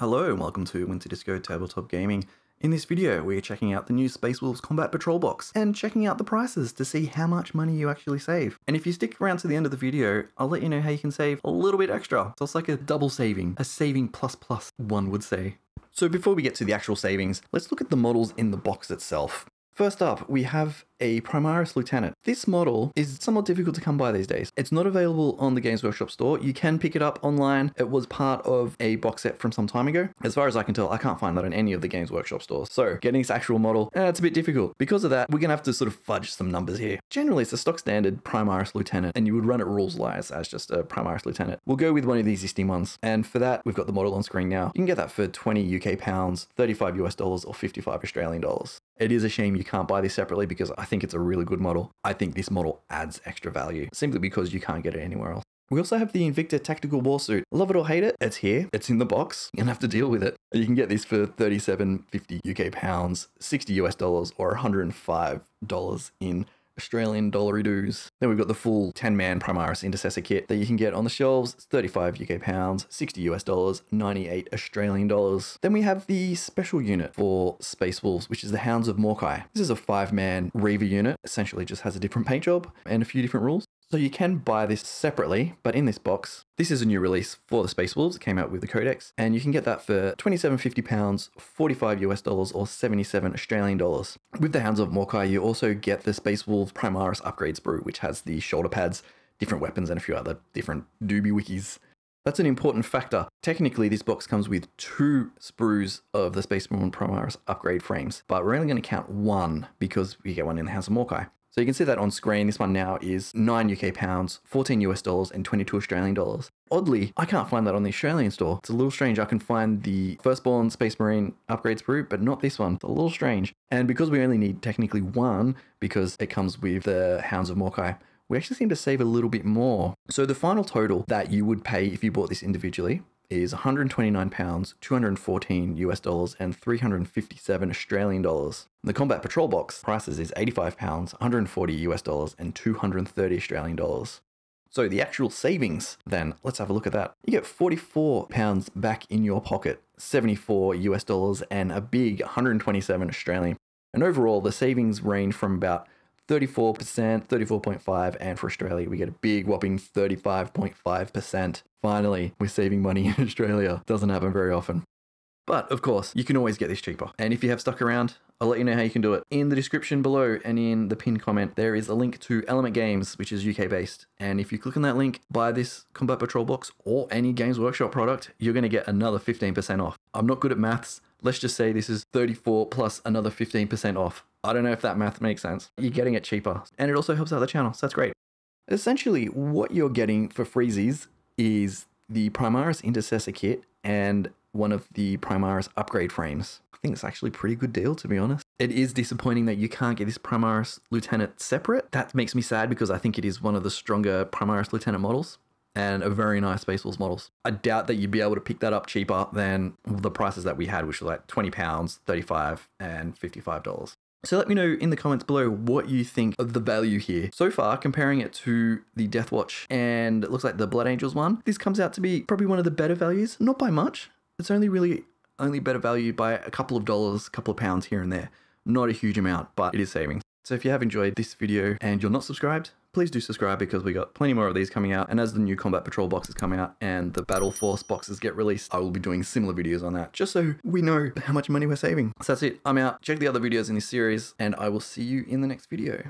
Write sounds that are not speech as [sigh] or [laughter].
Hello and welcome to Winter Disco Tabletop Gaming. In this video, we're checking out the new Space Wolves Combat Patrol box and checking out the prices to see how much money you actually save. And if you stick around to the end of the video, I'll let you know how you can save a little bit extra. So it's like a double saving, a saving plus plus, one would say. So before we get to the actual savings, let's look at the models in the box itself. First up, we have a Primaris Lieutenant. This model is somewhat difficult to come by these days. It's not available on the Games Workshop store. You can pick it up online. It was part of a box set from some time ago. As far as I can tell, I can't find that in any of the Games Workshop stores. So getting this actual model, eh, it's a bit difficult. Because of that, we're gonna have to sort of fudge some numbers here. Generally, it's a stock standard Primaris Lieutenant, and you would run it rules wise as just a Primaris Lieutenant. We'll go with one of the existing ones. And for that, we've got the model on screen now. You can get that for 20 UK pounds, 35 US dollars, or 55 Australian dollars. It is a shame you can't buy this separately because I think it's a really good model. I think this model adds extra value simply because you can't get it anywhere else. We also have the Invicta Tactical Warsuit. Love it or hate it, it's here. It's in the box. [laughs] You're gonna have to deal with it. You can get this for 37.50 UK pounds, 60 US dollars, or 105 dollars in Australian dollary dues. Then we've got the full 10 man Primaris Intercessor kit that you can get on the shelves. It's 35 UK pounds, 60 US dollars, 98 Australian dollars. Then we have the special unit for Space Wolves, which is the Hounds of Morkai. This is a five man Reiver unit, essentially just has a different paint job and a few different rules. So you can buy this separately, but in this box, this is a new release for the Space Wolves. It came out with the Codex, and you can get that for 27.50 pounds, 45 US dollars, or 77 Australian dollars. With the Hounds of Morkai, you also get the Space Wolves Primaris Upgrade Sprue, which has the shoulder pads, different weapons, and a few other different doobie wikis. That's an important factor. Technically, this box comes with two sprues of the Space Marine Primaris upgrade frames, but we're only going to count one because we get one in the Hounds of Morkai. So you can see that on screen. This one now is 9 UK pounds, 14 US dollars, and 22 Australian dollars. Oddly, I can't find that on the Australian store. It's a little strange. I can find the Firstborn Space Marine upgrade sprue, but not this one. It's a little strange. And because we only need technically one, because it comes with the Hounds of Morkai, we actually seem to save a little bit more. So the final total that you would pay if you bought this individually is 129 pounds, 214 US dollars, and 357 Australian dollars. The Combat Patrol box prices is 85 pounds, 140 US dollars, and 230 Australian dollars. So the actual savings, then, let's have a look at that. You get 44 pounds back in your pocket, 74 US dollars, and a big 127 Australian. And overall, the savings range from about 34%, 34.5, and for Australia, we get a big whopping 35.5%. Finally, we're saving money [laughs] in Australia. Doesn't happen very often. But of course, you can always get this cheaper. And if you have stuck around, I'll let you know how you can do it. In the description below and in the pinned comment, there is a link to Element Games, which is UK based. And if you click on that link, buy this Combat Patrol box or any Games Workshop product, you're going to get another 15% off. I'm not good at maths. Let's just say this is 34 plus another 15% off. I don't know if that math makes sense. You're getting it cheaper. And it also helps out the channel, so that's great. Essentially, what you're getting for freezies is the Primaris Intercessor kit and one of the Primaris upgrade frames. I think it's actually a pretty good deal, to be honest. It is disappointing that you can't get this Primaris Lieutenant separate. That makes me sad because I think it is one of the stronger Primaris Lieutenant models and a very nice Space Wolves models. I doubt that you'd be able to pick that up cheaper than the prices that we had, which were like 20 pounds, 35 and $55. So let me know in the comments below what you think of the value here. So far, comparing it to the Deathwatch and it looks like the Blood Angels one, this comes out to be probably one of the better values. Not by much. It's only really only better value by a couple of dollars, a couple of pounds here and there. Not a huge amount, but it is saving. So if you have enjoyed this video and you're not subscribed, please do subscribe because we got plenty more of these coming out. And as the new Combat Patrol boxes come out and the Battle Force boxes get released, I will be doing similar videos on that just so we know how much money we're saving. So that's it. I'm out. Check the other videos in this series and I will see you in the next video.